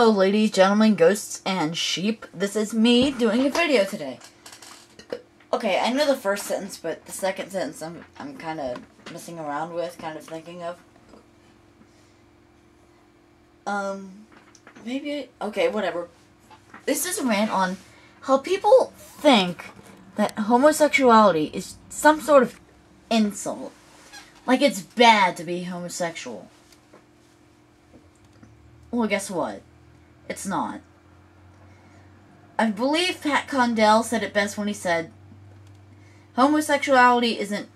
Hello ladies, gentlemen, ghosts, and sheep. This is me doing a video today. Okay, I know the first sentence, but the second sentence I'm, I'm kind of messing around with, kind of thinking of. Um, maybe, okay, whatever. This is a rant on how people think that homosexuality is some sort of insult. Like it's bad to be homosexual. Well, guess what? It's not. I believe Pat Condell said it best when he said, homosexuality isn't,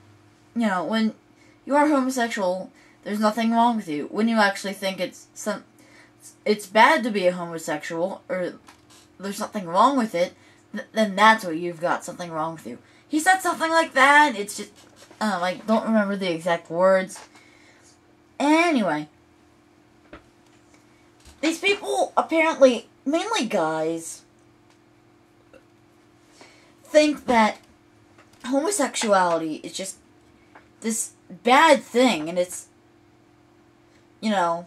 you know, when you are homosexual, there's nothing wrong with you. When you actually think it's some, it's bad to be a homosexual, or there's something wrong with it, th- then that's what you've got something wrong with you. He said something like that. It's just, um, I don't remember the exact words. Anyway, these people apparently, mainly guys, think that homosexuality is just this bad thing, and it's, you know,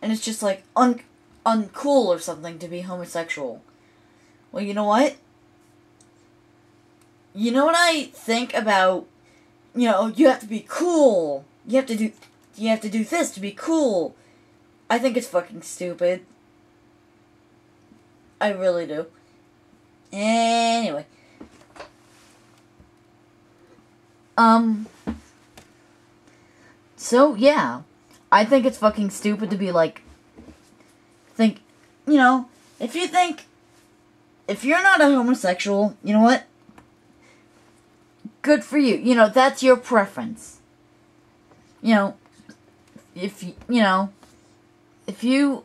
and it's just like un uncool or something to be homosexual. Well, you know what? You know what I think about, you know, you have to be cool. You have to do, you have to do this to be cool. I think it's fucking stupid. I really do. Anyway. Um. So, yeah. I think it's fucking stupid to be like. Think. You know, if you think. If you're not a homosexual, you know what? Good for you. You know, that's your preference. You know, if you, you know, if you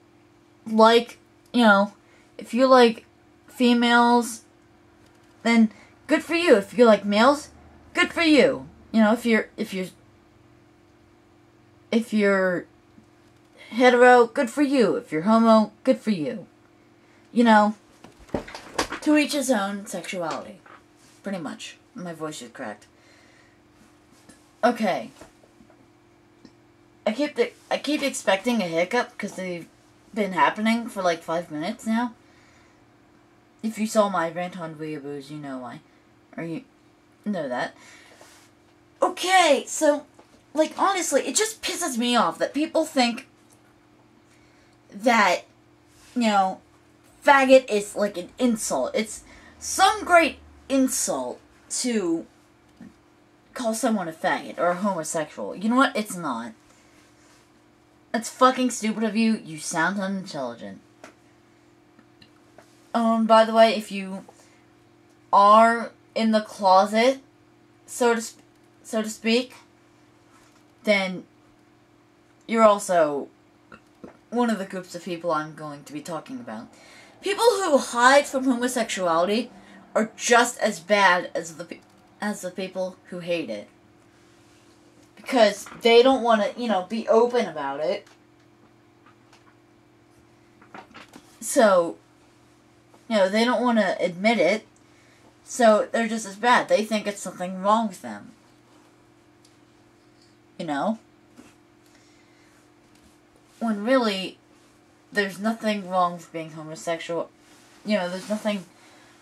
like, you know, if you like females, then good for you. If you like males, good for you. You know, if you're if you're if you're hetero, good for you. If you're homo, good for you. You know, to each his own sexuality. Pretty much. My voice is cracked. Okay. I keep I keep expecting a hiccup because they've been happening for like five minutes now. If you saw my rant on weeaboos, you know why. Or you know that. Okay, so, like, honestly, it just pisses me off that people think that, you know, faggot is like an insult. It's some great insult to call someone a faggot or a homosexual. You know what? It's not. That's fucking stupid of you. You sound unintelligent. Um, by the way, if you are in the closet, so to sp- so to speak, then you're also one of the groups of people I'm going to be talking about. People who hide from homosexuality are just as bad as the as the people who hate it because they don't want to, you know, be open about it. So, you know, they don't want to admit it. So they're just as bad. They think it's something wrong with them. You know? When really, there's nothing wrong with being homosexual. You know, there's nothing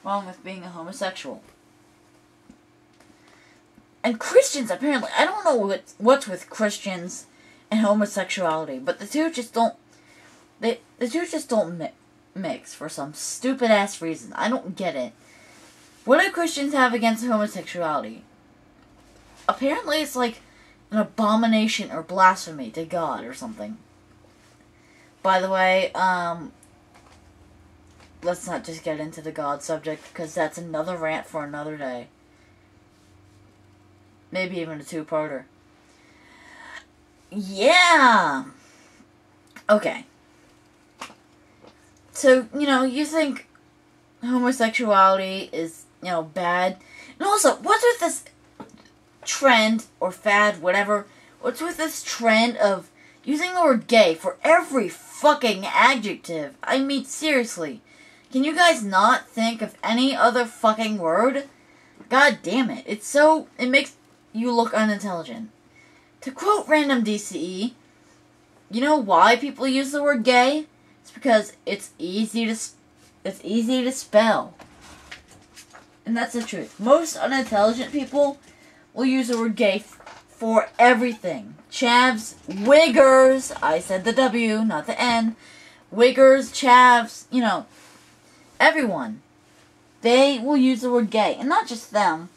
wrong with being a homosexual and Christians apparently I don't know what what's with Christians and homosexuality, but the two just don't they the two just don't mi- mix for some stupid ass reason. I don't get it. What do Christians have against homosexuality? Apparently, it's like an abomination or blasphemy to God or something. By the way, um, let's not just get into the God subject because that's another rant for another day. Maybe even a two-parter. Yeah. Okay. So, you know, you think homosexuality is, you know, bad. And also, what's with this trend or fad, whatever? What's with this trend of using the word gay for every fucking adjective? I mean, seriously. Can you guys not think of any other fucking word? God damn it. It's so. It makes you look unintelligent. To quote random DCE, you know why people use the word gay? It's because it's easy to it's easy to spell. And that's the truth. Most unintelligent people will use the word gay for everything. Chavs, wiggers, I said the W, not the N. Wiggers, chavs, you know, everyone. They will use the word gay. And not just them.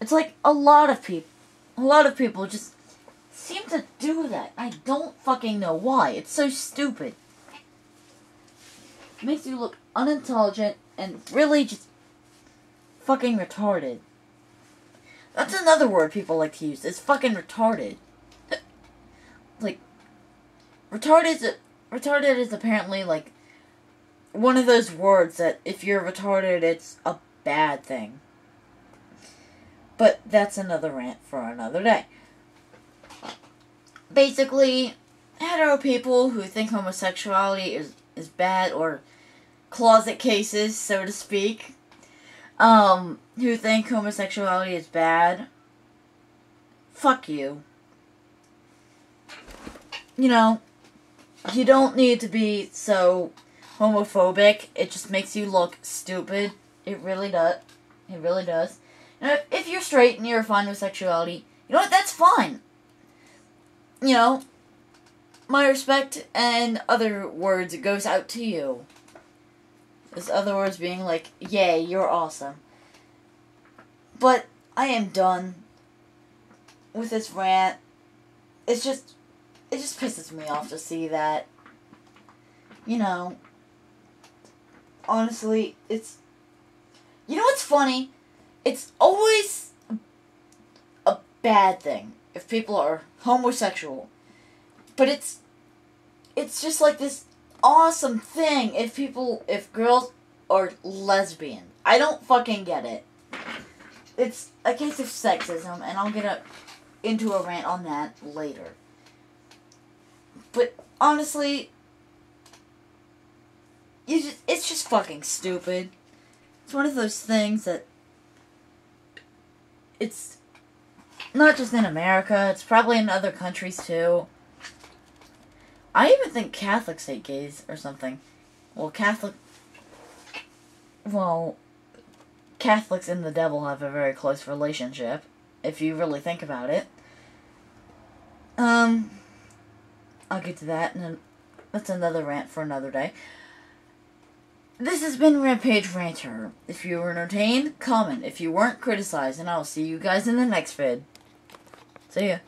It's like a lot of people. A lot of people just seem to do that. I don't fucking know why. It's so stupid. It makes you look unintelligent and really just fucking retarded. That's another word people like to use. It's fucking retarded. Like retarded retarded is apparently like one of those words that if you're retarded it's a bad thing. But that's another rant for another day. Basically, hetero people who think homosexuality is, is bad or closet cases, so to speak, um, who think homosexuality is bad, fuck you. You know, you don't need to be so homophobic. It just makes you look stupid. It really does. It really does. And if, if you're straight and you're fine with sexuality, you know what? That's fine. You know, my respect and other words goes out to you. This other words being like, yay, you're awesome. But I am done with this rant. It's just, it just pisses me off to see that. You know, honestly, it's, you know what's funny? It's always a bad thing if people are homosexual. But it's, it's just like this awesome thing if people, if girls are lesbian. I don't fucking get it. It's a case of sexism, and I'll get a, into a rant on that later. But honestly, you just, it's just fucking stupid. It's one of those things that it's not just in America, it's probably in other countries too. I even think Catholics hate gays or something. Well, Catholic. Well, Catholics and the devil have a very close relationship, if you really think about it. Um, I'll get to that, and then that's another rant for another day. This has been Rampage Ranter. If you were entertained, comment. If you weren't, criticize, and I'll see you guys in the next vid. See ya.